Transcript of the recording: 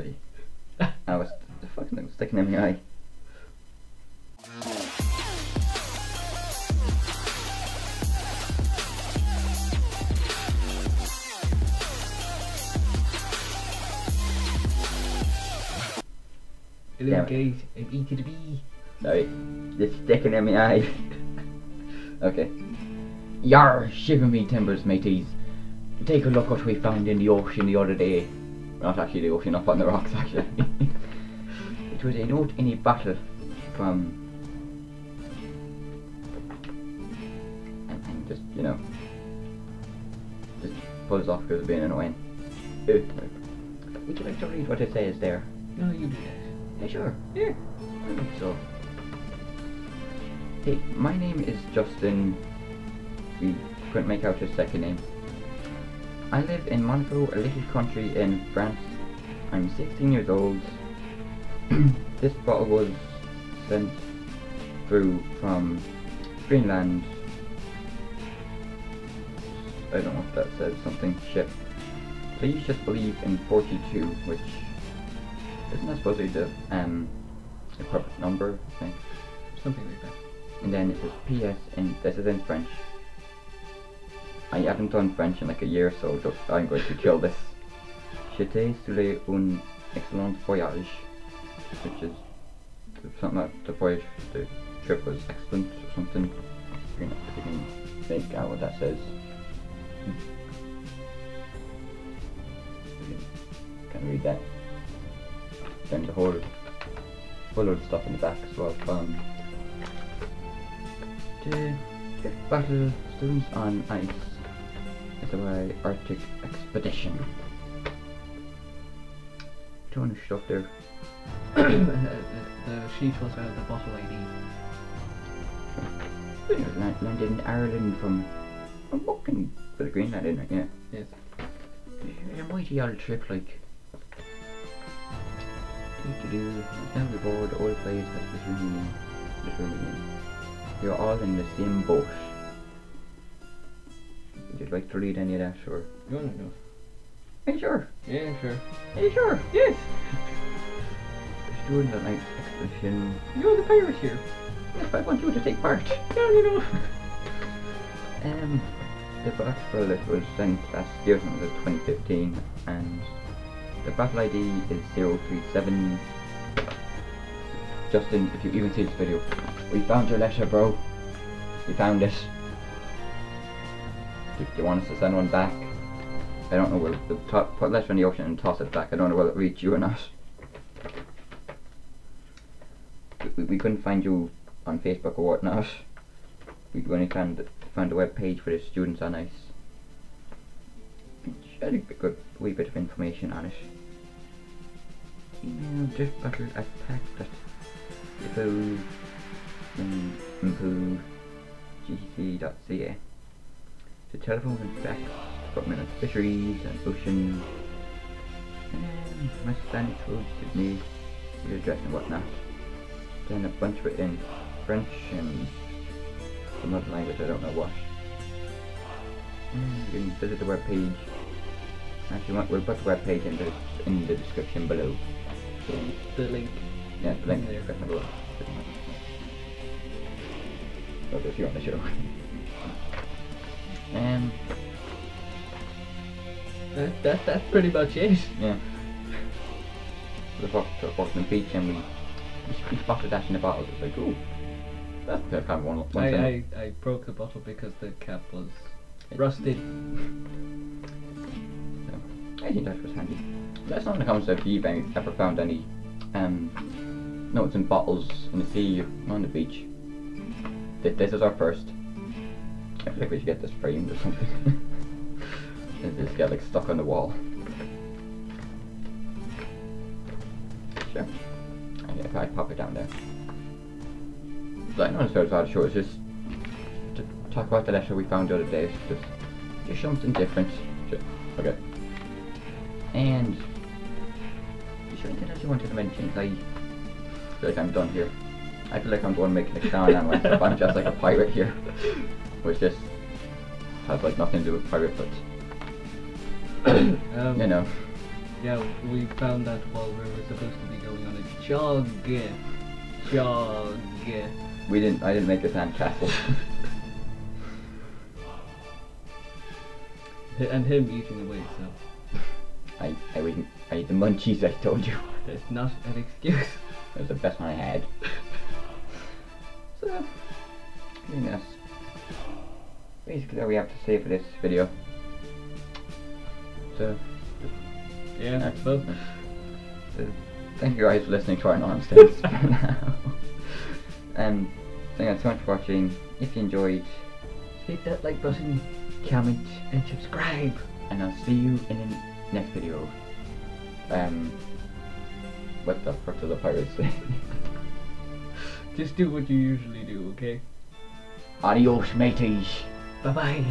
Sorry. I was the fucking thing was sticking in my eye. Hello it. guys, I'm E to the B. Sorry. It's sticking in my eye. okay. Yar, shiver me timbers, mateys. Take a look what we found in the ocean the other day. Not actually the ocean, up on the rocks actually. it was a note in a bottle from... And, and just, you know... Just pulls off because of being annoying. Would you like to read what it says there? No, you do that. Yeah, sure. Yeah. I think so. Hey, my name is Justin. We couldn't make out his second name. I live in Monaco, a little country in France. I'm 16 years old. this bottle was sent through from Greenland. I don't know if that says something. Ship. Please just believe in 42, which isn't that supposed to be the um the corporate number, I think. Something like that. And then it says PS and this is in French. I haven't done French in like a year so just I'm going to kill this. J'étais sur un excellent voyage. Which is something like the voyage the trip was excellent or something. You can, you can make out what that says. Can, can read that. Then the whole full of stuff in the back as well. Um, to get battle students on ice. It's a Arctic expedition. Ton of stuff there. the, the sheet was out of the bottle ID. Were landed in Ireland from from fucking for the Greenland, isn't it? Yeah. Yes. A mighty old trip, like. Do do do. Now we board all at the Union. The Union. You're all in the same boat. Would like to read any of that, sure. You wanna know? Are you sure? Yeah, sure. Are you sure? Yes! The student at night expedition. You're the pirate here. Yes, I want you to take part. Yeah, you know. Um, the battle that was sent last year was 2015, and the battle ID is 037. Justin, if you even see this video, we found your letter, bro. We found it. Do you want us to send one back? I don't know, will the to- put letter in the ocean and toss it back. I don't know whether it reach you or not. We- We, couldn't find you on Facebook or whatnot. We only found found a web page for the students on ice. Had a good wee bit of information on it. Email drift battle at pack info mm, info gc.ca. The telephone and fax department of fisheries and oceans. Um, my standing codes Sydney, your address and whatnot. Then a bunch of it in French and some other language, I don't know what. Mm, You can visit the web page. Actually, we'll- we'll put the web page in the, in the description below. So, The link. yeah, the link in the description below. But if you want the show. Um, That, that, that's pretty much it. yeah. We walked to Portland Beach and we, we spotted that in the bottle. It's like, ooh, that's kind of one, one I, thing. I, I broke the bottle because the cap was rusted. So, I think that was handy. Let us know in the comments if you've any, ever found any um, notes in bottles in the sea or on the beach. Th- This is our first. I like we should get this framed or something. and just get like stuck on the wall. Sure. And yeah, if I pop it down there. So I know it's very short, it's just to talk about the letter we found the other day. It's just, just something different. Sure. Okay. And is there anything else you wanted to mention? I feel like I'm done here. I feel like I'm going making a clown and myself. I'm just like a pirate here, which just has like nothing to do with pirate, but um, you know. Yeah, we found that while we were supposed to be going on a jog. Jog. We didn't. I didn't make a sandcastle. and him eating away, so I I wouldn't. I ate the munchies. I told you. that's not an excuse. It was the best one I had. So, that's basically all we have to say for this video. So, Yeah, so thank you guys for listening to our nonsense for now. Um, thank you so much for watching. If you enjoyed, hit that like button, comment, and subscribe. And I'll see you in the next video. Um, what the fuck do the pirates say? Just do what you usually do, okay? Adios, mateys. 拜拜。